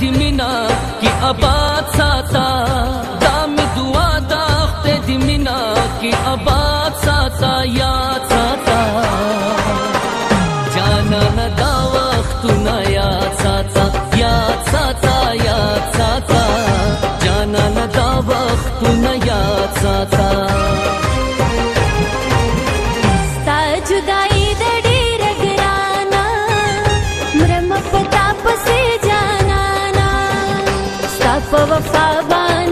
دې مینا کې آباد ساته دا می دعا دا خپل دې مینا کې آباد ساته یاد ساته جانا نه دا وختونه یاد ساته یاد ساته یاد ساته جانا نه دا وختونه یاد ساته Sabah